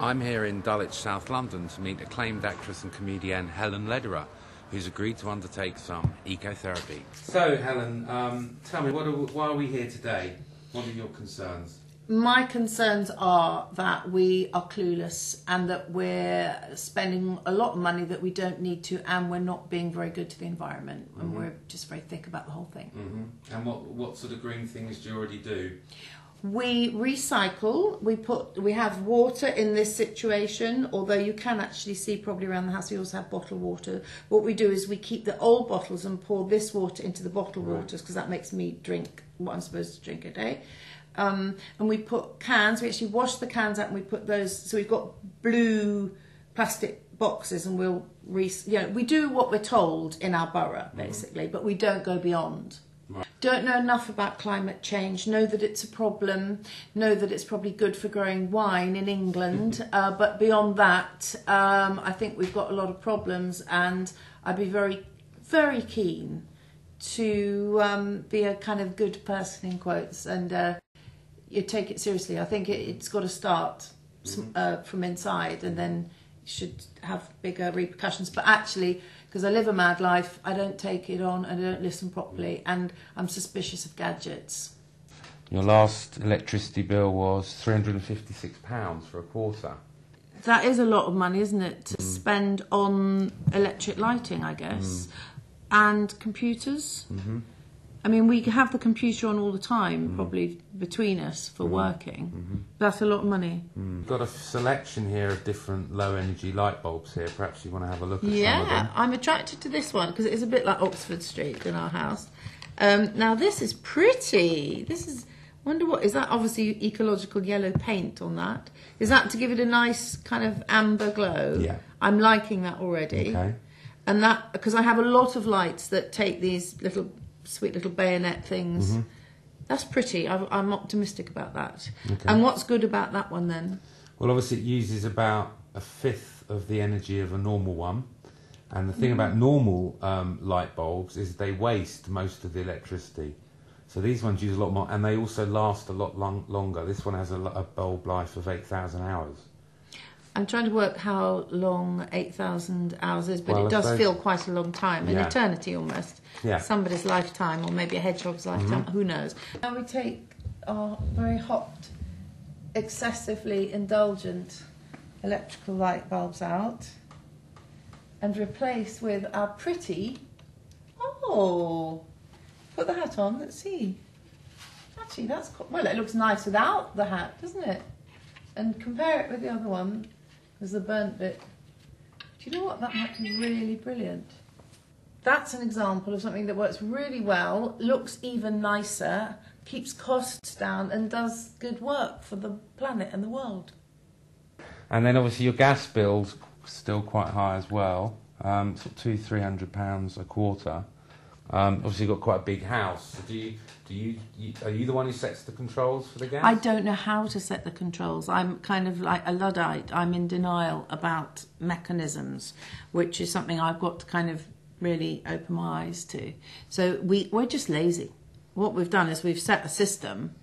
I'm here in Dulwich, South London, to meet acclaimed actress and comedian Helen Lederer, who's agreed to undertake some ecotherapy. So, Helen, um, tell me, what are, why are we here today? What are your concerns? My concerns are that we are clueless and that we're spending a lot of money that we don't need to, and we're not being very good to the environment, and we're just very thick about the whole thing. hmm And what, what sort of green things do you already do? We recycle. We put. We have water in this situation, although you can actually see probably around the house. We also have bottled water. What we do is we keep the old bottles and pour this water into the bottled Right. waters because that makes me drink what I'm supposed to drink a day. Um, and we put cans. We actually wash the cans out and we put those. So we've got blue plastic boxes, and we'll re. You know, we do what we're told in our borough basically, but we don't go beyond. Don't know enough about climate change, know that it's a problem, know that it's probably good for growing wine in England, uh, but beyond that, um, I think we've got a lot of problems, and I'd be very, very keen to um, be a kind of good person in quotes and uh, you take it seriously. I think it, it's got to start s- uh, from inside and then should have bigger repercussions. But actually, because I live a mad life, I don't take it on and I don't listen properly, and I'm suspicious of gadgets. Your last electricity bill was £356 for a quarter. That is a lot of money, isn't it, to spend on electric lighting, I guess, and computers. Mm-hmm. I mean, we have the computer on all the time, probably between us for working. That's a lot of money. Mm. Got a selection here of different low energy light bulbs here. Perhaps you want to have a look at some of them. Yeah, I'm attracted to this one because it is a bit like Oxford Street in our house. Um, now this is pretty. This is. Wonder what is that? Obviously, ecological yellow paint on that. Is that to give it a nice kind of amber glow? Yeah. I'm liking that already. Okay. And that because I have a lot of lights that take these little sweet little bayonet things. Mm-hmm. That's pretty. I, I'm optimistic about that. Okay. And what's good about that one then? Well, obviously, it uses about a fifth of the energy of a normal one. And the thing about normal um, light bulbs is they waste most of the electricity. So these ones use a lot more, and they also last a lot long, longer. This one has a, a bulb life of 8,000 hours. I'm trying to work how long 8,000 hours is, but Well, it does suppose- feel quite a long time, an eternity almost. Yeah. Somebody's lifetime, or maybe a hedgehog's mm-hmm. lifetime, who knows. Now we take our very hot, excessively indulgent electrical light bulbs out and replace with our pretty. Oh, put the hat on, let's see. Actually, that's co- well, it looks nice without the hat, doesn't it? And compare it with the other one, there's the burnt bit. Do you know what? That might be really brilliant. That's an example of something that works really well, looks even nicer, keeps costs down, and does good work for the planet and the world. And then obviously your gas bill's still quite high as well, um, sort of two, three hundred pounds a quarter. Um, obviously you've got quite a big house. So do you, do you, you, are you the one who sets the controls for the gas? I don't know how to set the controls. I'm kind of like a Luddite. I'm in denial about mechanisms, which is something I've got to kind of really open my eyes to. So we, we're just lazy. What we've done is we've set a system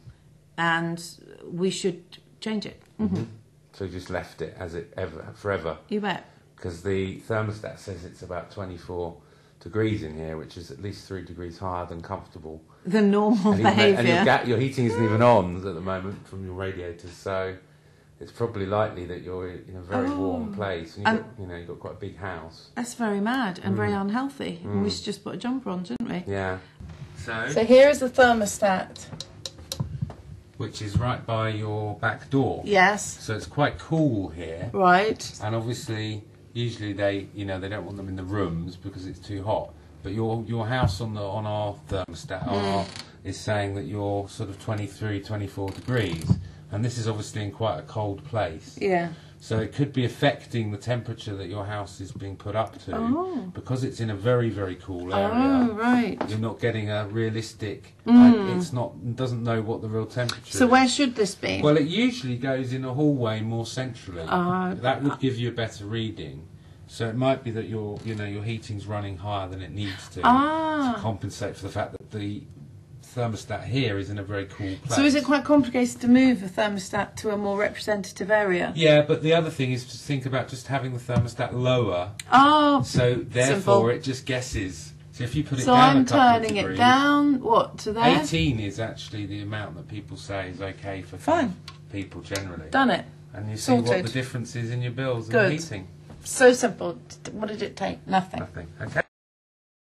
and we should change it. hmm So you just left it as it ever, forever. You bet. Because the thermostat says it's about 24 degrees in here, which is at least three degrees higher than comfortable. The normal And, behaviour. and your, ga- your heating isn't even on at the moment from your radiators, so it's probably likely that you're in a very warm Oh. place. And you've And- got, you know, you've got quite a big house. That's very mad and very Mm. unhealthy. And we should just put a jumper on, shouldn't we? Yeah. So, So here is the thermostat. which is right by your back door. Yes. So it's quite cool here. Right. And obviously, usually they, you know, they don't want them in the rooms because it's too hot. But your your house on the on our thermostat on our, is saying that you're sort of 23, 24 degrees, and this is obviously in quite a cold place. Yeah. So it could be affecting the temperature that your house is being put up to Oh. because it's in a very very cool area. Oh, right. You're not getting a realistic. Mm. It's not doesn't know what the real temperature. So is. where should this be? Well, it usually goes in a hallway more centrally. Ah, that would give you a better reading. So it might be that your, you know, your heating's running higher than it needs to Ah. to compensate for the fact that the thermostat here is in a very cool place. So is it quite complicated to move a thermostat to a more representative area? Yeah, but the other thing is to think about just having the thermostat lower, Oh, so therefore Simple. it just guesses. So if you put it so down a I'm couple of turning it degrees- down. What to there? 18 is actually the amount that people say is okay for Fine. people generally. Done it. And you see what Sorted. the difference is in your bills and Good. heating. So simple. What did it take? Nothing. Nothing. Okay.